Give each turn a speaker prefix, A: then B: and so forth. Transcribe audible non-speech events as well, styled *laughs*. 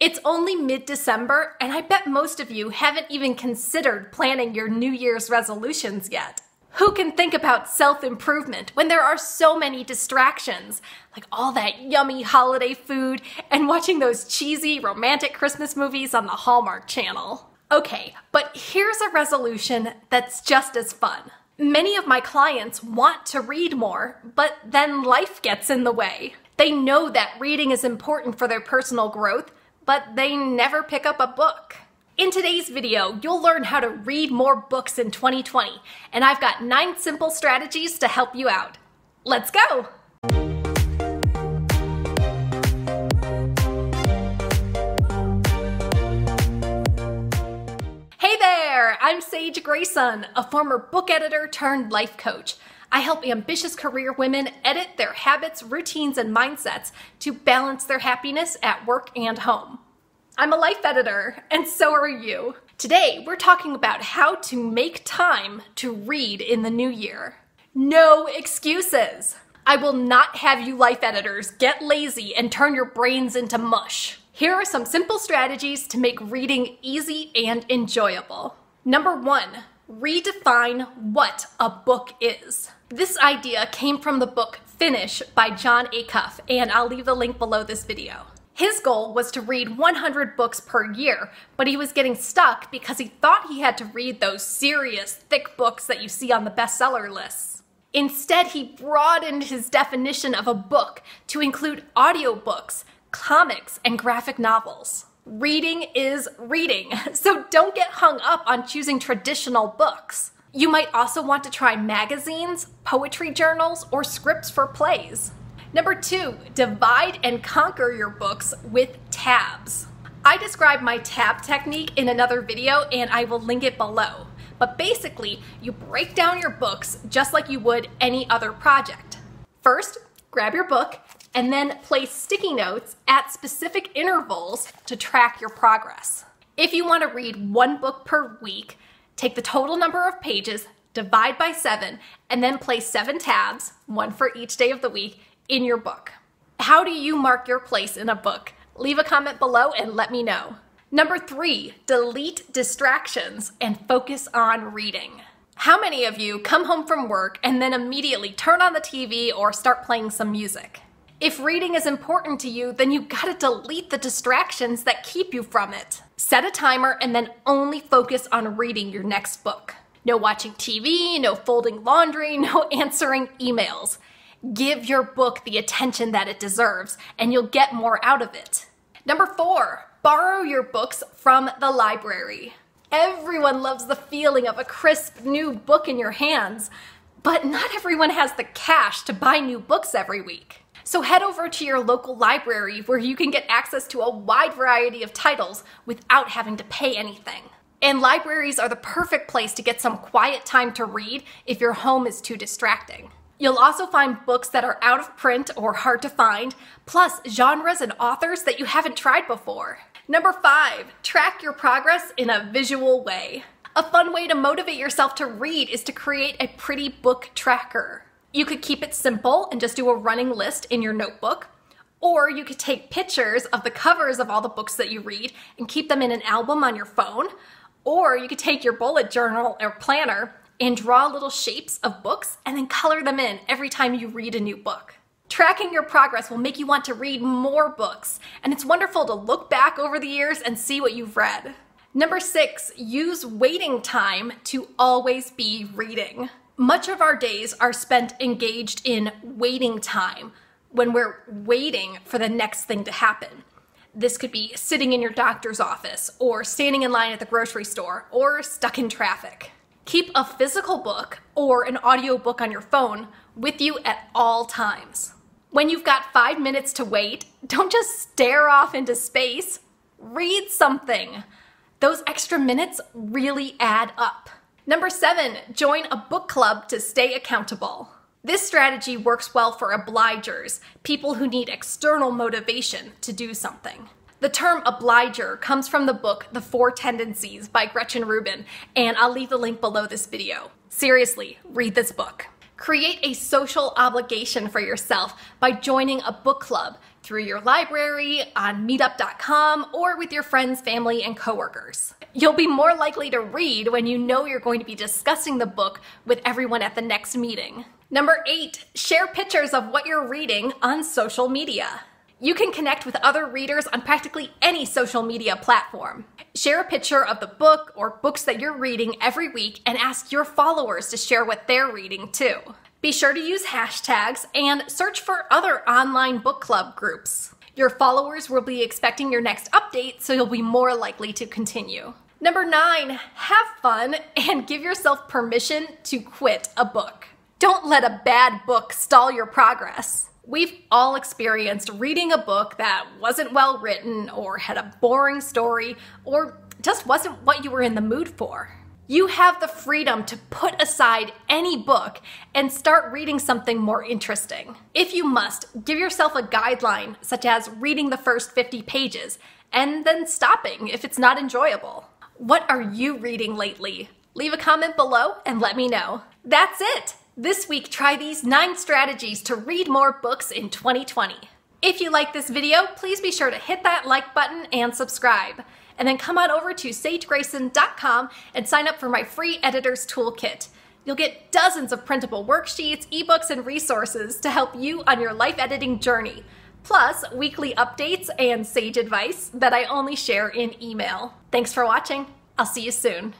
A: It's only mid December, and I bet most of you haven't even considered planning your New Year's resolutions yet. Who can think about self improvement when there are so many distractions, like all that yummy holiday food and watching those cheesy romantic Christmas movies on the Hallmark Channel? Okay, but here's a resolution that's just as fun. Many of my clients want to read more, but then life gets in the way. They know that reading is important for their personal growth, but they never pick up a book. In today's video, you'll learn how to read more books in 2020, and I've got nine simple strategies to help you out. Let's go! Hey there! I'm Sage Grayson, a former book editor turned life coach. I help ambitious career women edit their habits, routines, and mindsets to balance their happiness at work and home. I'm a life editor, and so are you. Today, we're talking about how to make time to read in the new year. No excuses! I will not have you life editors get lazy and turn your brains into mush. Here are some simple strategies to make reading easy and enjoyable. Number one, redefine what a book is. This idea came from the book Finish by Jon Acuff, and I'll leave the link below this video. His goal was to read 100 books per year, but he was getting stuck because he thought he had to read those serious, thick books that you see on the bestseller lists. Instead, he broadened his definition of a book to include audiobooks, comics, and graphic novels. Reading is reading, *laughs* so don't get hung up on choosing traditional books. You might also want to try magazines, poetry journals, or scripts for plays. Number two, divide and conquer your books with tabs. I describe my tab technique in another video and I will link it below. But basically, you break down your books just like you would any other project. First, grab your book and then place sticky notes at specific intervals to track your progress. If you want to read one book per week, Take the total number of pages, divide by seven, and then place seven tabs, one for each day of the week, in your book. How do you mark your place in a book? Leave a comment below and let me know. Number three, delete distractions and focus on reading. How many of you come home from work and then immediately turn on the TV or start playing some music? If reading is important to you, then you gotta delete the distractions that keep you from it. Set a timer and then only focus on reading your next book. No watching TV, no folding laundry, *laughs* no answering emails. Give your book the attention that it deserves, and you'll get more out of it. Number four, borrow your books from the library. Everyone loves the feeling of a crisp new book in your hands, but not everyone has the cash to buy new books every week. So head over to your local library where you can get access to a wide variety of titles without having to pay anything. And libraries are the perfect place to get some quiet time to read if your home is too distracting. You'll also find books that are out of print or hard to find, plus genres and authors that you haven't tried before. Number five, track your progress in a visual way. A fun way to motivate yourself to read is to create a pretty book tracker. You could keep it simple and just do a running list in your notebook. Or you could take pictures of the covers of all the books that you read and keep them in an album on your phone. Or you could take your bullet journal or planner and draw little shapes of books and then color them in every time you read a new book. Tracking your progress will make you want to read more books, and it's wonderful to look back over the years and see what you've read. Number six, use waiting time to always be reading. Much of our days are spent engaged in waiting time when we're waiting for the next thing to happen. This could be sitting in your doctor's office, or standing in line at the grocery store, or stuck in traffic. Keep a physical book or an audiobook on your phone with you at all times. When you've got five minutes to wait, don't just stare off into space. Read something. Those extra minutes really add up. Number seven, join a book club to stay accountable. This strategy works well for obligers, people who need external motivation to do something. The term obliger comes from the book The Four Tendencies by Gretchen Rubin, and I'll leave the link below this video. Seriously, read this book. Create a social obligation for yourself by joining a book club, through your library, on meetup.com, or with your friends, family, and coworkers. You'll be more likely to read when you know you're going to be discussing the book with everyone at the next meeting. Number eight, share pictures of what you're reading on social media. You can connect with other readers on practically any social media platform. Share a picture of the book or books that you're reading every week and ask your followers to share what they're reading too. Be sure to use hashtags and search for other online book club groups. Your followers will be expecting your next update, so you'll be more likely to continue. Number nine, have fun and give yourself permission to quit a book. Don't let a bad book stall your progress. We've all experienced reading a book that wasn't well written or had a boring story or just wasn't what you were in the mood for. You have the freedom to put aside any book and start reading something more interesting. If you must, give yourself a guideline, such as reading the first 50 pages and then stopping if it's not enjoyable. What are you reading lately? Leave a comment below and let me know. That's it! This week, try these nine strategies to read more books in 2020. If you like this video, please be sure to hit that like button and subscribe and then come on over to sagegrayson.com and sign up for my free editor's toolkit. You'll get dozens of printable worksheets, ebooks, and resources to help you on your life editing journey, plus weekly updates and sage advice that I only share in email. Thanks for watching. I'll see you soon.